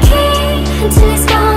key until it's gone.